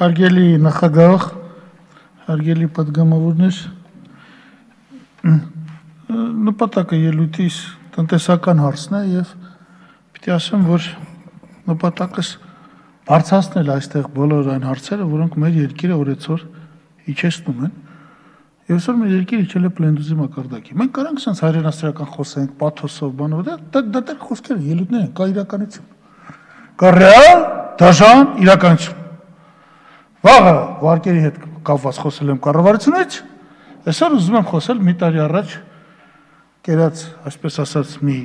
հարգելի նախագահ, հարգելի պատգամավորներ, նպատակը ելույթիս տնտեսական հարցն է եւ պիտի ասեմ, որ նպատակս բարձրացնել այստեղ բոլոր այն հարցերը, որոնք մեր երկիրը օրեցօր իջեցնում են։ Եվ այսօր մեր երկիրը իջել է պլենդուզի մակարդակի։ Մենք կարանք sense հայրենաստրական խոսենք, պաթոսով բանով, դա դա դեռ խոսքեր ելույթներ են, կա իրականություն։ Կա ռեալ դաշան իրականություն։ Վաղը վարկերի հետ կապված խոսել եմ կառավարությունից, այսօր ուզում եմ խոսել մի տարի առաջ կերած, այսպես ասած, մի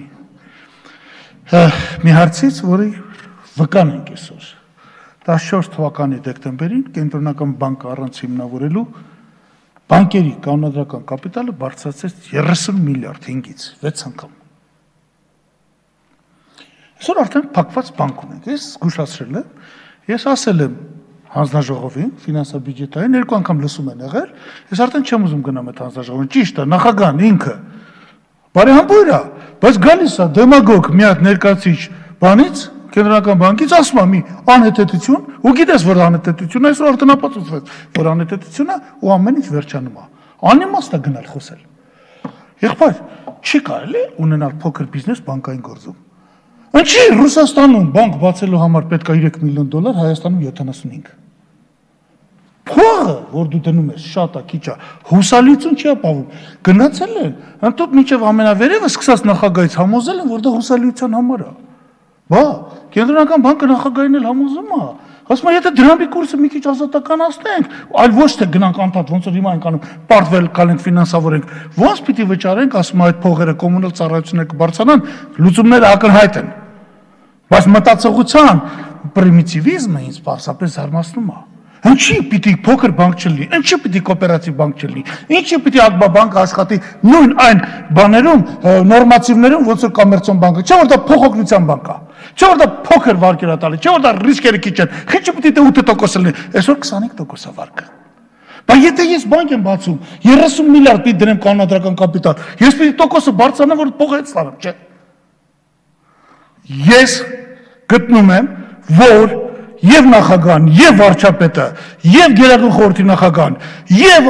մի հարցից, որի վկան ենք այսօր։ 14 թվականի դեկտեմբերին կենտրոնական բանկը առանց հիմնավորելու բանկերի կանոնադրական կապիտալը բարձրացեց 30 միլիարդ 5-ից 6 անգամ։ Այսօր արդեն փակված բանկ ունենք։ Ես զգուշացրել եմ, ես ասել եմ հանձնաժողովին, ֆինանսա-բյուջետային երկու անգամ լսում են եղել, ես արդեն չեմ ուզում գնամ այդ հանձնաժողովին։ Ճիշտ է, նախագահան ինքը բարեհամբույր է, բայց գալիս է դեմագոգ մի հատ ներկայացիչ բանից, կենտրոնական բանկից ասում է մի անհետեցություն, ու գիտես որ անհետեցությունն այսօր արդեն ապացուցվեց, որ անհետեցությունը ու ամեն ինչ վերջանում է։ Անիմաստ է գնալ խոսել։ Եղբայր, չի կարելի ունենալ փոքր բիզնես բանկային գործում։ Ինչի Ռուսաստանում բանկ բացելու համար պետք է 3 միլիոն դոլար, Հայաստանում 75 փողը, որ դու դնում ես, շատ է, քիչ է, հուսալիություն չի ապավում։ Գնացել են, ընդհանուր միջև ամենավերևը սկսած նախագահից համոզել են, որ դա հուսալիության համար է։ Բա, կենտրոնական բանկը նախագահին էլ համոզում է։ Ասում է, եթե դրամի կուրսը մի քիչ ազատականացնենք, այլ ոչ թե գնանք անդադ ոնց որ հիմա ենք անում, պարտվել կալենք ֆինանսավորենք, ոնց պիտի վճարենք, ասում այդ փողերը կոմունալ ծառայությունները կբարձրանան, լուծումները ակնհայտ են։ Բայց մտածողության պրիմիտիվիզմը ինձ պարզապես զարմացնում է։ Ինչի պիտի փոքր բանկ չլինի, ինչի պիտի կոոպերատիվ բանկ չլինի, ինչի պիտի ԱԳԲԱ բանկը աշխատի նույն այն բաներում, նորմատիվներում, ոնց որ կոմերցիոն բանկը, չէ՞ որ դա փոխօգնության բանկ է։ Չէ՞ որ դա փոքր վարկեր է տալի, չէ՞ որ դա ռիսկերը քիչ են։ Ինչի պիտի դա 8% լինի։ Այսօր 25% է վարկը։ Բայց եթե ես բանկ եմ բացում, 30 միլիարդ պիտի դնեմ կանոնադրական կապիտալ, ես պիտի տոկոսը բարձրանամ, որ հետ ստանամ, չէ։ Ես գտնում եմ, որ եւ նախագահան, եւ վարչապետը, եւ Գերագույն խորհրդի նախագահան, եւ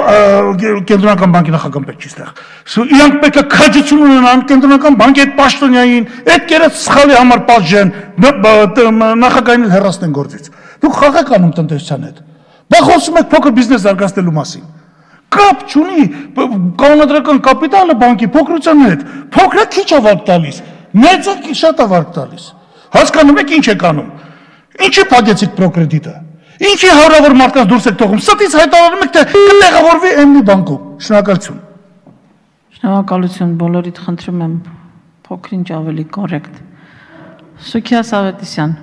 կենտրոնական բանկի նախագահան պետք չի ստեղ։ իրանք պետք է քաջություն ունենան կենտրոնական բանկի այդ պաշտոնյային, այդ կերած սխալի համար պատժեն, նախագահին հեռացնեն գործից։ Դուք խաղ եք անում տնտեսության հետ։ Բա խոսում եք փոքր բիզնես զարգացնելու մասին կապ չունի կանոնադրական կապիտալը բանկի փոքրության հետ փոքրը քիչ ավարտ տալիս մեծը շատ ավարտ տալիս հասկանում եք ինչ եք անում Ինչի փակեցիք պրոկրեդիտը։ Ինչի հարավոր մարդկանց դուրս եք թողում։ Ստից հայտարարում եք թե կտեղավորվի MB բանկում։ Շնորհակալություն։ Շնորհակալություն բոլորիդ խնդրում եմ փոքրինչ ավելի կոռեկտ։ Սուքիա Սավետիսյան